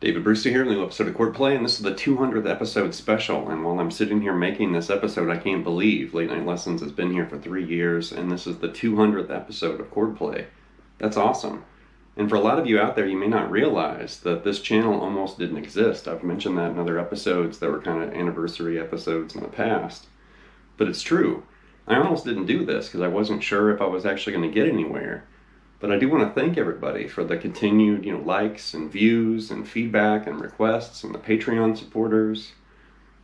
David Brewster here, new episode of Chordplay, and this is the 200th episode special. And while I'm sitting here making this episode, I can't believe Late Night Lessons has been here for three years, and this is the 200th episode of Chordplay. That's awesome. And for a lot of you out there, you may not realize that this channel almost didn't exist. I've mentioned that in other episodes that were kind of anniversary episodes in the past. But it's true. I almost didn't do this because I wasn't sure if I was actually going to get anywhere. But I do want to thank everybody for the continued, you know, likes and views and feedback and requests and the Patreon supporters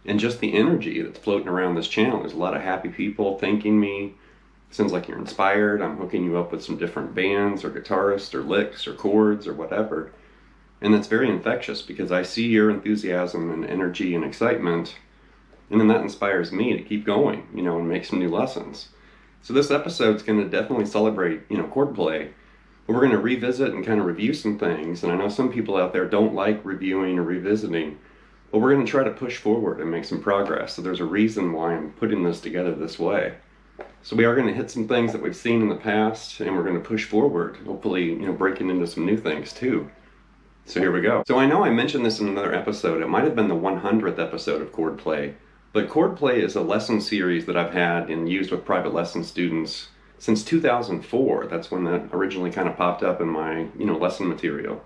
and just the energy that's floating around this channel. There's a lot of happy people thanking me. It Sounds like you're inspired. I'm hooking you up with some different bands or guitarists or licks or chords or whatever. And that's very infectious because I see your enthusiasm and energy and excitement. And then that inspires me to keep going, you know, and make some new lessons. So this episode's going to definitely celebrate, you know, chord play we're going to revisit and kind of review some things. And I know some people out there don't like reviewing or revisiting, but we're going to try to push forward and make some progress. So there's a reason why I'm putting this together this way. So we are going to hit some things that we've seen in the past, and we're going to push forward, hopefully, you know, breaking into some new things too. So here we go. So I know I mentioned this in another episode. It might have been the 100th episode of Chordplay, but Chordplay is a lesson series that I've had and used with private lesson students since 2004. That's when that originally kind of popped up in my, you know, lesson material.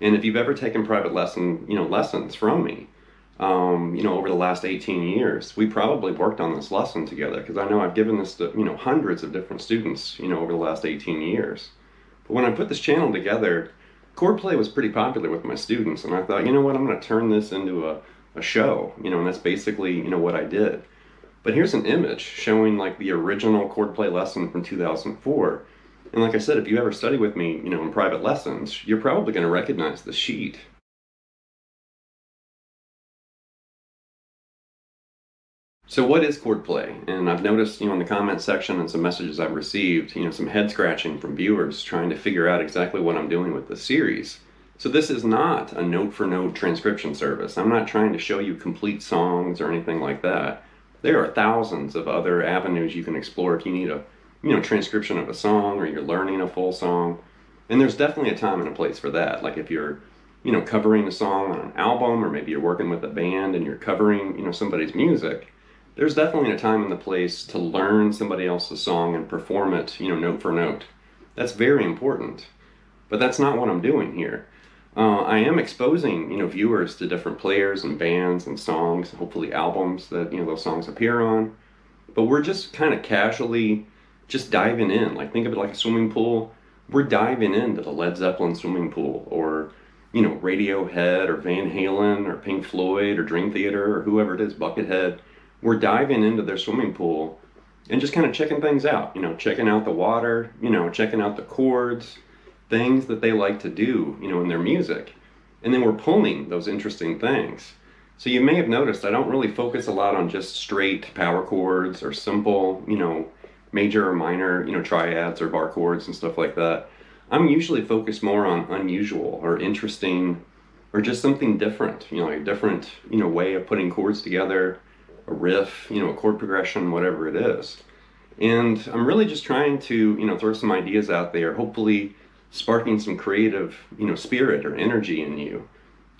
And if you've ever taken private lesson, you know, lessons from me, um, you know, over the last 18 years, we probably worked on this lesson together because I know I've given this to, you know, hundreds of different students, you know, over the last 18 years. But when I put this channel together, chord play was pretty popular with my students, and I thought, you know what, I'm going to turn this into a, a show, you know, and that's basically, you know, what I did. But here's an image showing like the original chord play lesson from 2004. And like I said, if you ever study with me, you know, in private lessons, you're probably going to recognize the sheet. So what is chord play? And I've noticed, you know, in the comment section and some messages I've received, you know, some head scratching from viewers trying to figure out exactly what I'm doing with the series. So this is not a note for note transcription service. I'm not trying to show you complete songs or anything like that there are thousands of other avenues you can explore if you need a you know transcription of a song or you're learning a full song. And there's definitely a time and a place for that. Like if you're you know covering a song on an album or maybe you're working with a band and you're covering you know somebody's music there's definitely a time and a place to learn somebody else's song and perform it you know note for note. That's very important. But that's not what i'm doing here uh, I am exposing, you know, viewers to different players and bands and songs, and hopefully albums that, you know, those songs appear on. But we're just kind of casually just diving in. Like, think of it like a swimming pool. We're diving into the Led Zeppelin swimming pool or, you know, Radiohead or Van Halen or Pink Floyd or Dream Theater or whoever it is, Buckethead. We're diving into their swimming pool and just kind of checking things out, you know, checking out the water, you know, checking out the chords, things that they like to do, you know, in their music. And then we're pulling those interesting things. So you may have noticed I don't really focus a lot on just straight power chords or simple, you know, major or minor, you know, triads or bar chords and stuff like that. I'm usually focused more on unusual or interesting or just something different, you know, a different, you know, way of putting chords together, a riff, you know, a chord progression, whatever it is. And I'm really just trying to, you know, throw some ideas out there, hopefully sparking some creative, you know, spirit or energy in you.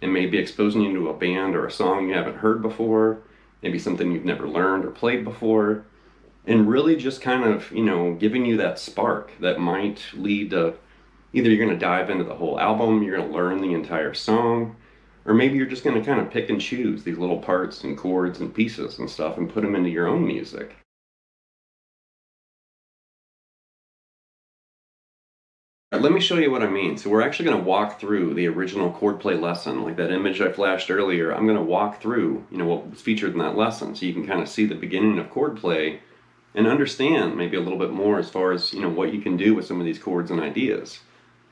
And maybe exposing you to a band or a song you haven't heard before, maybe something you've never learned or played before. And really just kind of, you know, giving you that spark that might lead to either you're going to dive into the whole album, you're going to learn the entire song, or maybe you're just going to kind of pick and choose these little parts and chords and pieces and stuff and put them into your own music. Let me show you what I mean. So we're actually going to walk through the original chord play lesson, like that image I flashed earlier. I'm going to walk through, you know, what was featured in that lesson, so you can kind of see the beginning of chord play and understand maybe a little bit more as far as you know what you can do with some of these chords and ideas.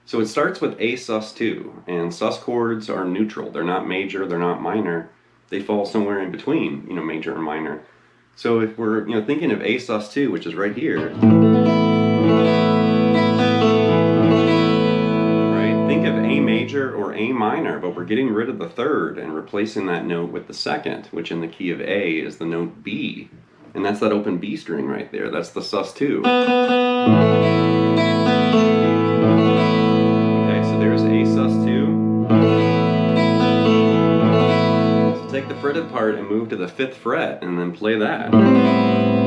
So it starts with A sus2, and sus chords are neutral. They're not major, they're not minor. They fall somewhere in between, you know, major and minor. So if we're you know thinking of A sus2, which is right here. Major or A minor, but we're getting rid of the third and replacing that note with the second, which in the key of A is the note B. And that's that open B string right there. That's the sus2. Okay, so there's A sus2. inverted part and move to the fifth fret and then play that.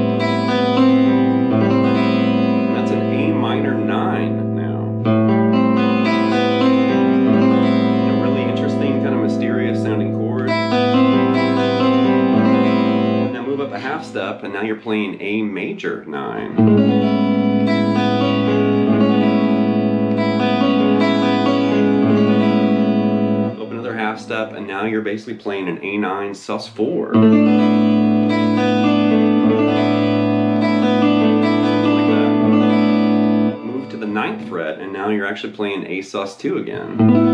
And now you're playing A major 9. Open another half step and now you're basically playing an A9 sus 4. Like. Move to the ninth fret and now you're actually playing A sus 2 again.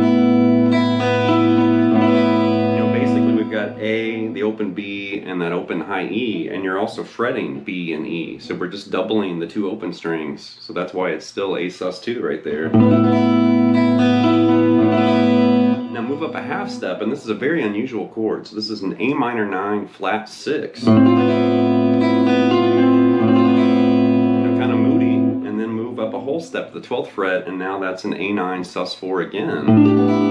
Basically A, the open B, and that open high E, and you're also fretting B and E. So we're just doubling the two open strings. So that's why it's still A sus 2 right there. Now move up a half step, and this is a very unusual chord. So this is an A minor 9 flat 6. Kind of moody, and then move up a whole step to the 12th fret, and now that's an A9 sus 4 again.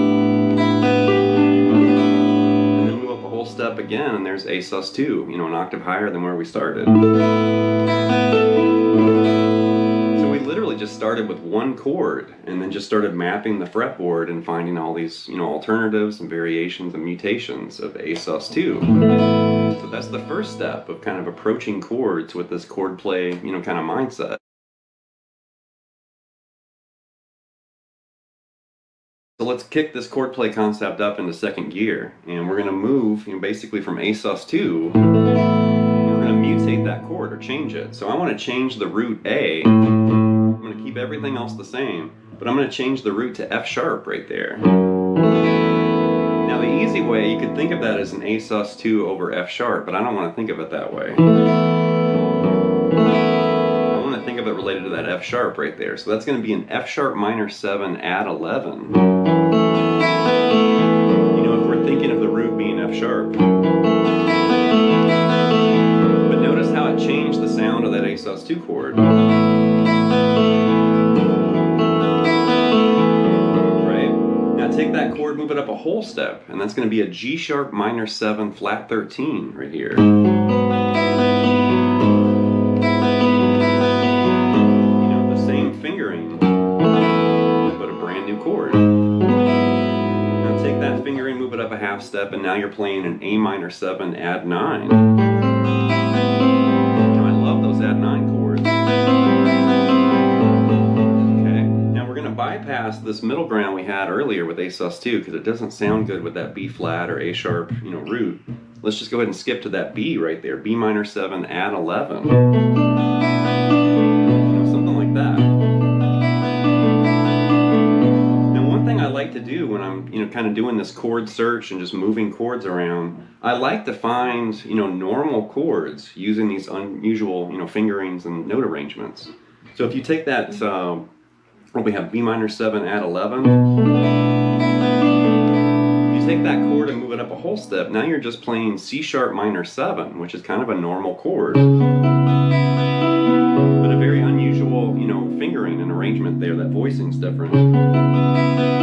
Whole step again, and there's A sus 2, you know, an octave higher than where we started. So we literally just started with one chord and then just started mapping the fretboard and finding all these, you know, alternatives and variations and mutations of A sus 2. So that's the first step of kind of approaching chords with this chord play, you know, kind of mindset. So let's kick this chord play concept up into second gear, and we're going to move, you know, basically from A sus 2. We're to mutate that chord or change it. So I want to change the root A. I'm to keep everything else the same, but I'm going to change the root to F sharp right there. Now the easy way, you could think of that as an A sus 2 over F sharp, but I don't want to think of it that way. Think of it related to that F sharp right there. So that's going to be an F sharp minor 7 add 11. You know, if we're thinking of the root being F sharp. But notice how it changed the sound of that A sus 2 chord. Right? Now take that chord, move it up a whole step, and that's going to be a G sharp minor 7 flat 13 right here. Step, and now you're playing an A minor 7 add 9. Now I love those add 9 chords. Okay, now we're going to bypass this middle ground we had earlier with A sus 2 because it doesn't sound good with that B flat or A sharp, you know, root. Let's just go ahead and skip to that B right there, B minor 7 add 11. When I'm, you know, kind of doing this chord search and just moving chords around, I like to find, you know, normal chords using these unusual, you know, fingerings and note arrangements. So if you take that, uh, what we have B minor 7 add 11. If you take that chord and move it up a whole step, now you're just playing C sharp minor 7, which is kind of a normal chord. But a very unusual, you know, fingering and arrangement there. That voicing's different.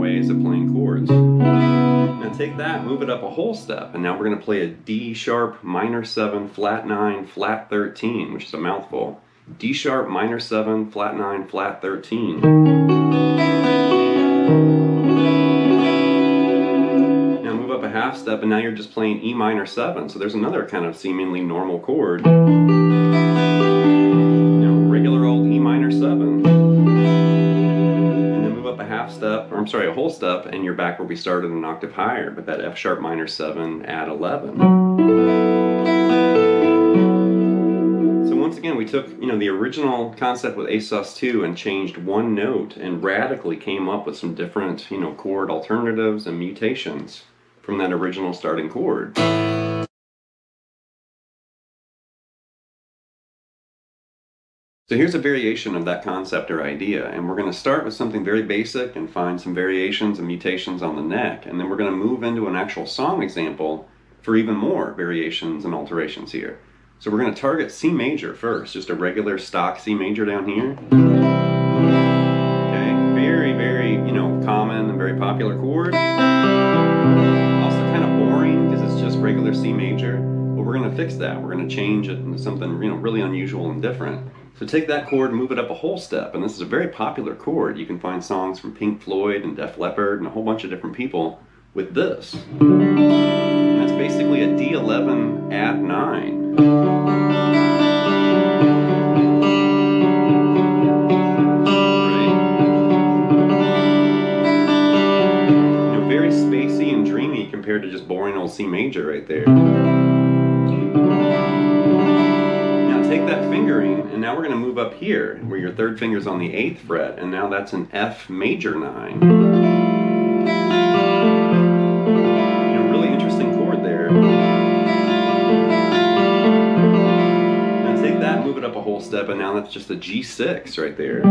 Ways of playing chords. Now take that, move it up a whole step, and now we're going to play a D sharp minor 7 flat 9 flat 13, which is a mouthful. D sharp minor 7 flat 9 flat 13. Now move up a half step and now you're just playing E minor 7. So there's another kind of seemingly normal chord. Half step, or I'm sorry, a whole step, and you're back where we started an octave higher, but that F sharp minor 7 add 11. So once again, we took you know the original concept with A sus 2 and changed one note and radically came up with some different you know chord alternatives and mutations from that original starting chord. So here's a variation of that concept or idea, and we're going to start with something very basic and find some variations and mutations on the neck, and then we're going to move into an actual song example for even more variations and alterations here. So we're going to target C major first, just a regular stock C major down here. Okay, very, very, you know, common and very popular chord. Also kind of boring because it's just regular C major, but we're gonna fix that. We're gonna change it into something you know really unusual and different. So take that chord, and move it up a whole step, and this is a very popular chord. You can find songs from Pink Floyd and Def Leppard and a whole bunch of different people with this. And that's basically a D11 add 9. Right. You know, very spacey and dreamy compared to just boring old C major right there. Fingering, and now we're going to move up here, where your third finger's on the eighth fret, and now that's an F major nine. You know, really interesting chord there. Now take that, move it up a whole step, and now that's just a G6 right there.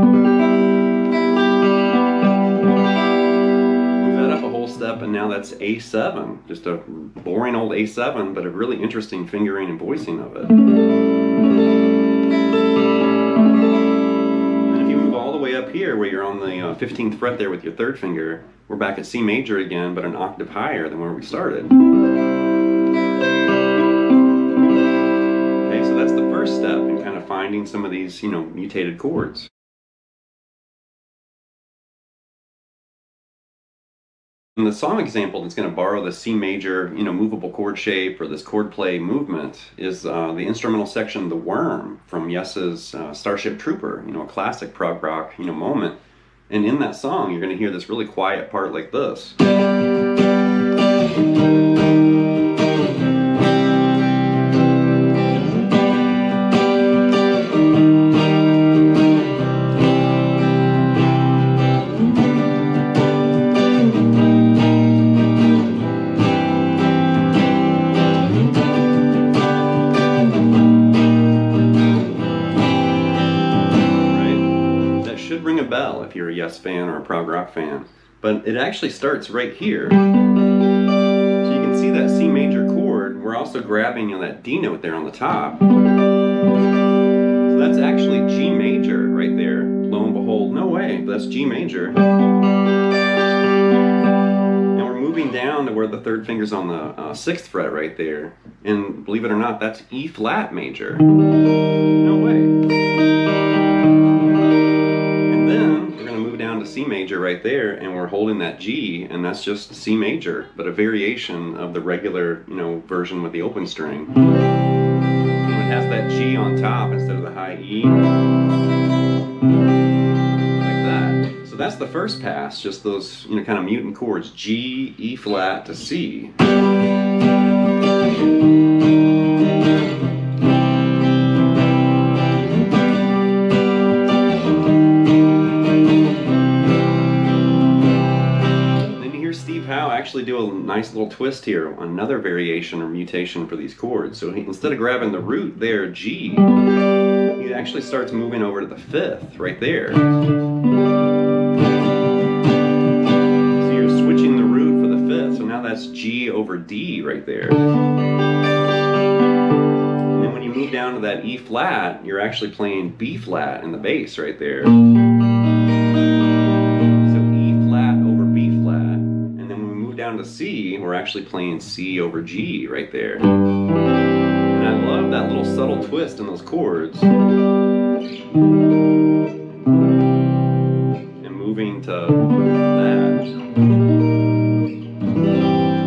Move that up a whole step, and now that's A7. Just a boring old A7, but a really interesting fingering and voicing of it. Here, where you're on the uh, 15th fret there with your third finger, we're back at C major again, but an octave higher than where we started. Okay, so that's the first step in kind of finding some of these, you know, mutated chords. And the song example that's going to borrow the C major, you know, movable chord shape or this chord play movement is uh, the instrumental section "The Wurm" from Yes's uh, Starship Trooper. You know, a classic prog rock, you know, moment. And in that song, you're going to hear this really quiet part like this. Fan. But it actually starts right here. So you can see that C major chord. We're also grabbing you know, that D note there on the top. So that's actually G major right there. Lo and behold, no way, that's G major. And we're moving down to where the third finger's on the uh, sixth fret right there. And believe it or not, that's E flat major. No way. C major right there, and we're holding that G, and that's just C major, but a variation of the regular, you know, version with the open string. And it has that G on top instead of the high E. Like that. So that's the first pass, just those, you know, kind of mutant chords G, E flat to C. actually do a nice little twist here, another variation or mutation for these chords. So he, instead of grabbing the root there, G, he actually starts moving over to the fifth, right there. So you're switching the root for the fifth, so now that's G over D right there. And then when you move down to that E flat, you're actually playing B flat in the bass right there. To C, we're actually playing C over G right there. And I love that little subtle twist in those chords. And moving to that.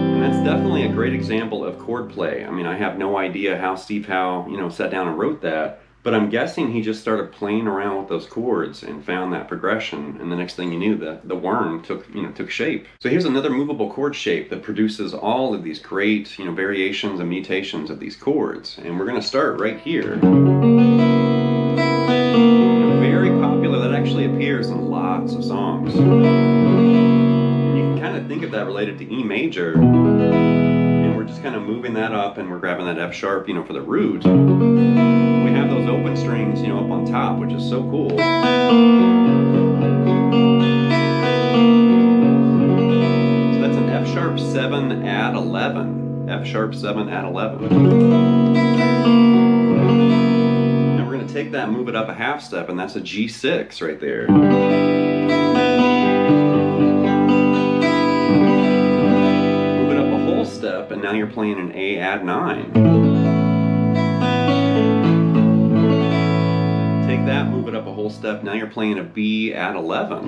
And that's definitely a great example of chord play. I mean, I have no idea how Steve Howe, you know, sat down and wrote that, but I'm guessing he just started playing around with those chords and found that progression, and the next thing you knew, the the wurm took you know took shape. So here's another movable chord shape that produces all of these great you know variations and mutations of these chords, and we're going to start right here. Very popular. That actually appears in lots of songs. And you can kind of think of that related to E major. And we're just kind of moving that up and we're grabbing that F sharp, you know, for the root. Those open strings, you know, up on top, which is so cool. So that's an F sharp 7 add 11. F sharp 7 add 11. Now we're going to take that and move it up a half step, and that's a G6 right there. Move it up a whole step and now you're playing an A add 9. Take that, move it up a whole step, now you're playing a B add 11.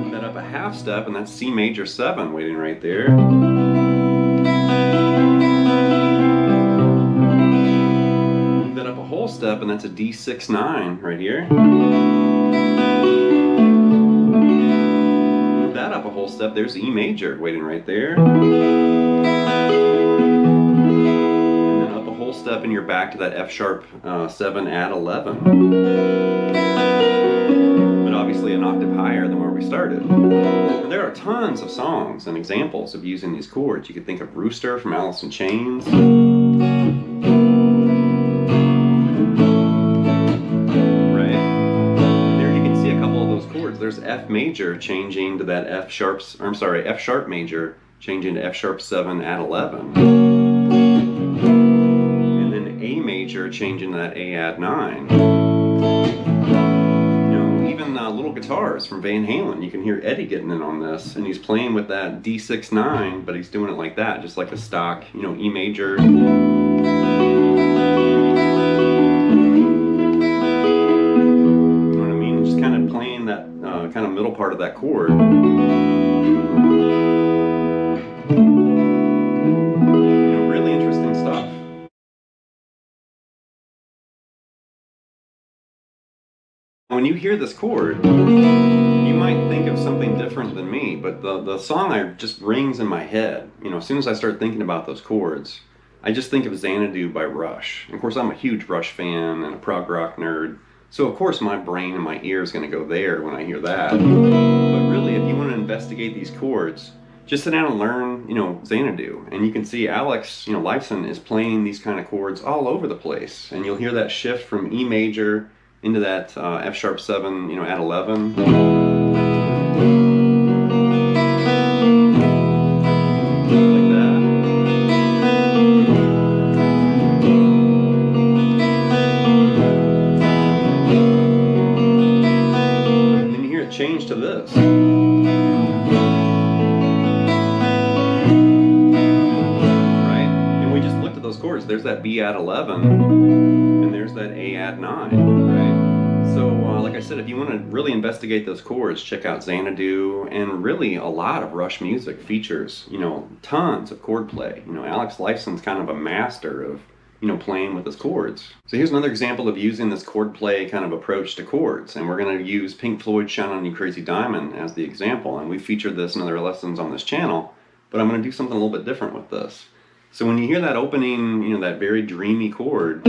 Move that up a half step, and that's C major 7 waiting right there. Move that up a whole step, and that's a D6 9 right here. Move that up a whole step, there's E major waiting right there. Whole step, and you're back to that F sharp uh, 7 add 11 but obviously an octave higher than where we started. And there are tons of songs and examples of using these chords. You could think of Rooster from Alice in Chains. Right? There you can see a couple of those chords. There's F major changing to that F sharp, I'm sorry, F sharp major changing to F sharp 7 add 11. A major changing that A add 9 you know, even little guitars from Van Halen. You can hear Eddie getting in on this, and he's playing with that D6 9, but he's doing it like that, just like a stock, you know, E major. You know what I mean? Just kind of playing that uh, kind of middle part of that chord. When you hear this chord, you might think of something different than me, but the, the song I just rings in my head. You know, as soon as I start thinking about those chords, I just think of Xanadu by Rush. And of course, I'm a huge Rush fan and a prog rock nerd, so of course my brain and my ear is going to go there when I hear that. But really, if you want to investigate these chords, just sit down and learn, you know, Xanadu. And you can see Alex, you know, Lifeson is playing these kind of chords all over the place. And you'll hear that shift from E major into that uh, F sharp 7, you know, add 11. Investigate those chords, check out Xanadu, and really a lot of Rush music features, you know, tons of chord play. You know, Alex Lifeson's kind of a master of, you know, playing with his chords. So here's another example of using this chord play kind of approach to chords, and we're going to use Pink Floyd's Shine On You Crazy Diamond as the example, and we featured this in other lessons on this channel, but I'm going to do something a little bit different with this. So when you hear that opening, you know, that very dreamy chord?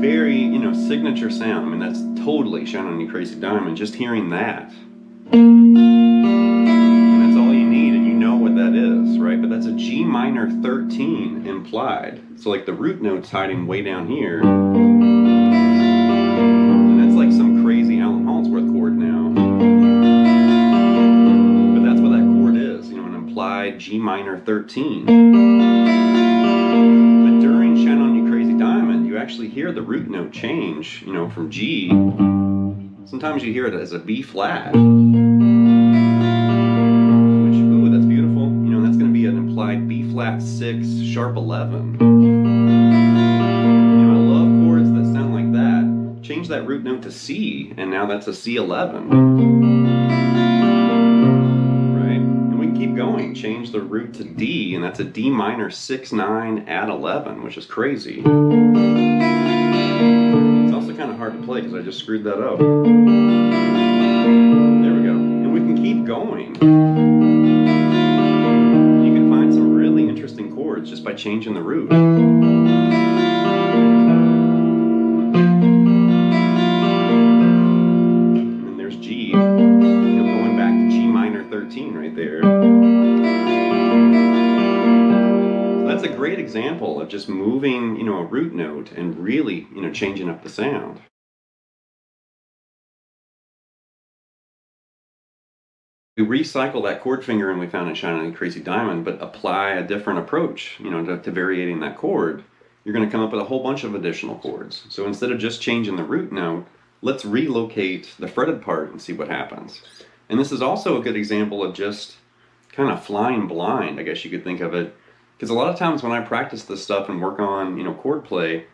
Very, you know, signature sound. I mean, that's totally Shine On You Crazy Diamond. Just hearing that. And that's all you need, and you know what that is, right? But that's a G minor 13 implied. So like the root note's hiding way down here. And that's like some crazy Allan Holdsworth chord now. But that's what that chord is, you know, an implied G minor 13. Actually hear the root note change, you know, from G. Sometimes you hear it as a B flat. Which, ooh, that's beautiful. You know, that's going to be an implied B flat 6, sharp 11. You know, I love chords that sound like that. Change that root note to C, and now that's a C11. Right? And we can keep going. Change the root to D, and that's a D minor 6 9 add 11, which is crazy. Play because I just screwed that up. There we go. And we can keep going. You can find some really interesting chords just by changing the root. And then there's G, know, going back to G minor 13 right there. That's a great example of just moving, you know, a root note and really, you know, changing up the sound. We recycle that chord finger and we found in Shining Crazy Diamond, but apply a different approach, you know, to, to variating that chord. You're going to come up with a whole bunch of additional chords. So instead of just changing the root note, let's relocate the fretted part and see what happens. And this is also a good example of just kind of flying blind, I guess you could think of it. Because a lot of times when I practice this stuff and work on, you know, chord play,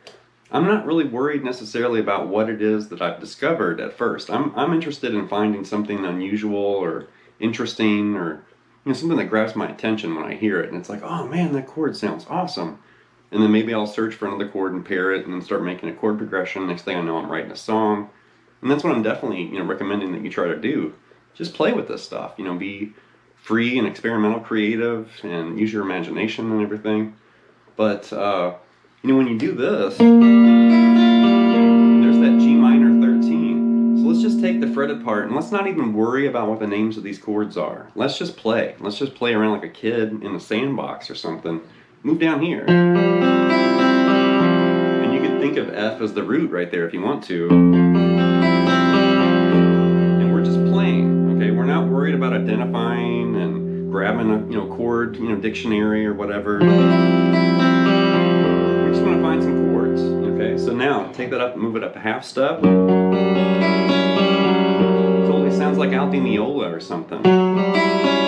I'm not really worried necessarily about what it is that I've discovered at first. I'm, I'm interested in finding something unusual or interesting or you know something that grabs my attention when I hear it and it's like, oh man, that chord sounds awesome. And then maybe I'll search for another chord and pair it and then start making a chord progression. Next thing I know I'm writing a song. And that's what I'm definitely, you know, recommending that you try to do. Just play with this stuff, you know, be free and experimental creative and use your imagination and everything. But uh you know, when you do this, take the fretted part and let's not even worry about what the names of these chords are. Let's just play. Let's just play around like a kid in a sandbox or something. Move down here. And you can think of F as the root right there if you want to. And we're just playing, okay? We're not worried about identifying and grabbing a you know chord, you know, dictionary or whatever We just want to find some chords. Okay, so now take that up and move it up a half step. Like Al Di Meola or something.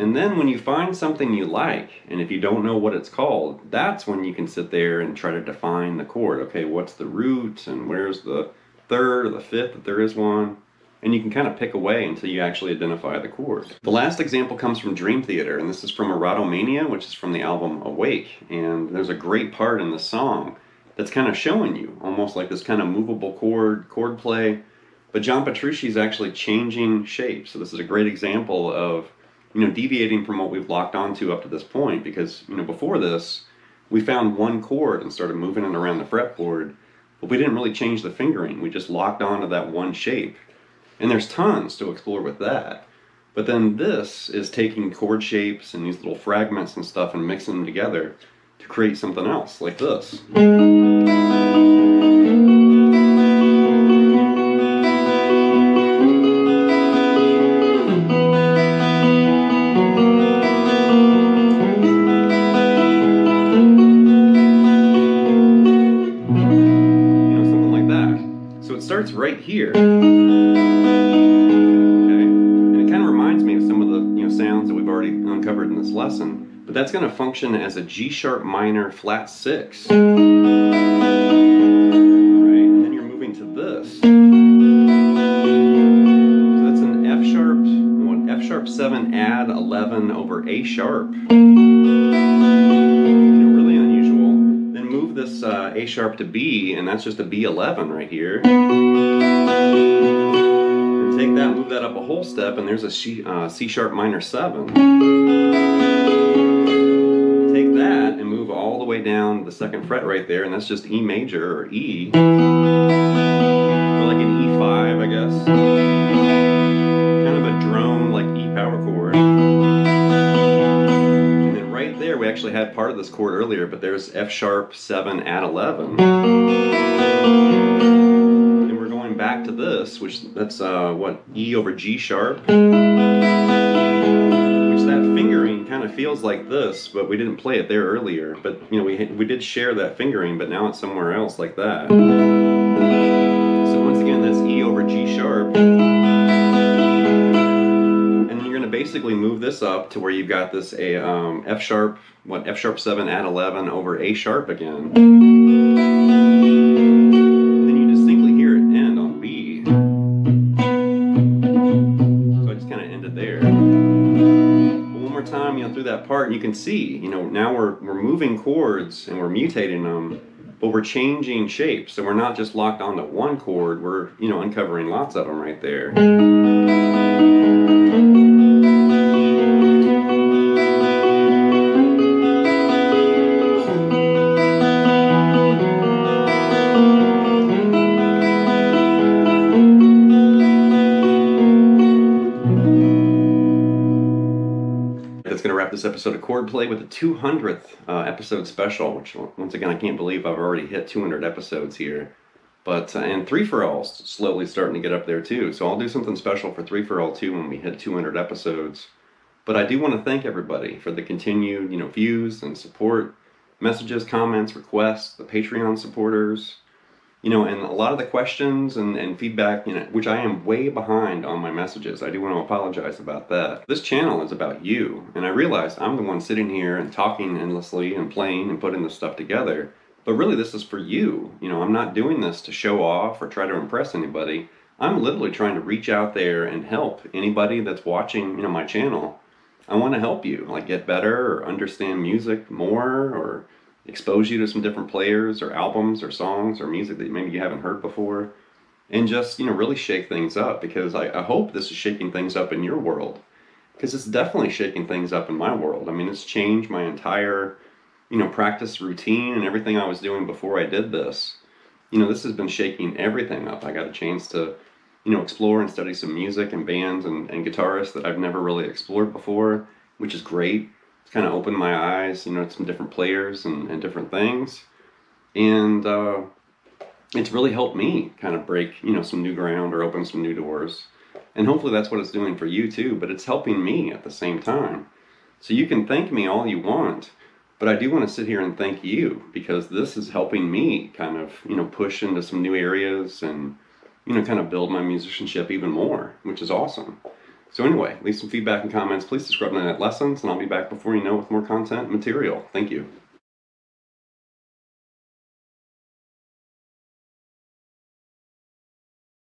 And then when you find something you like, and if you don't know what it's called, that's when you can sit there and try to define the chord. Okay, what's the root and where's the third or the fifth if there is one? And you can kind of pick away until you actually identify the chord. The last example comes from Dream Theater, and this is from Erotomania, which is from the album Awake. And there's a great part in the song that's kind of showing you almost like this kind of movable chord chord play but john petrucci is actually changing shape so this is a great example of you know deviating from what we've locked onto up to this point because you know before this we found one chord and started moving it around the fretboard but we didn't really change the fingering. We just locked onto that one shape. And there's tons to explore with that. But then this is taking chord shapes and these little fragments and stuff and mixing them together to create something else like this. Function as a G sharp minor flat six. Right, and then you're moving to this. So that's an F sharp, F sharp seven add eleven over A sharp. You know, really unusual. Then move this uh, A sharp to B, and that's just a B11 right here. And take that, move that up a whole step, and there's a C, uh, C sharp minor 7. And move all the way down the second fret right there, and that's just E major or E. Or like an E5, I guess. Kind of a drone, like E power chord. And then right there, we actually had part of this chord earlier, but there's F sharp 7 add 11. Then we're going back to this, which that's uh, what E over G sharp. Kind of feels like this, but we didn't play it there earlier. But you know, we we did share that fingering, but now it's somewhere else like that. So once again, that's E over G sharp. And then you're going to basically move this up to where you've got this a um, F sharp, what F sharp seven add eleven over A sharp again. Start, you can see, you know, now we're, we're moving chords and we're mutating them, but we're changing shapes. So we're not just locked onto one chord, we're, you know, uncovering lots of them right there. Episode of Chordplay with the 200th uh, episode special, which once again, I can't believe I've already hit 200 episodes here. But, uh, and Three for All's slowly starting to get up there too. So I'll do something special for Three for All too when we hit 200 episodes. But I do want to thank everybody for the continued, you know, views and support, messages, comments, requests, the Patreon supporters, you know, and a lot of the questions and, and feedback, you know, which I am way behind on my messages. I do want to apologize about that. This channel is about you, and I realize I'm the one sitting here and talking endlessly and playing and putting this stuff together. But really, this is for you. You know, I'm not doing this to show off or try to impress anybody. I'm literally trying to reach out there and help anybody that's watching, you know, my channel. I want to help you, like get better or understand music more or expose you to some different players or albums or songs or music that maybe you haven't heard before and just you know really shake things up because I, I hope this is shaking things up in your world. Because it's definitely shaking things up in my world. I mean it's changed my entire you know practice routine and everything i was doing before i did this. You know this has been shaking everything up. I got a chance to you know explore and study some music and bands and, and guitarists that i've never really explored before which is great kind of opened my eyes, you know, to some different players and, and different things. And uh, it's really helped me kind of break, you know, some new ground or open some new doors. And hopefully that's what it's doing for you too, but it's helping me at the same time. So you can thank me all you want, but I do want to sit here and thank you because this is helping me kind of, you know, push into some new areas and, you know, kind of build my musicianship even more, which is awesome. So anyway, leave some feedback and comments. Please subscribe to Net Lessons, and I'll be back before you know with more content material. Thank you.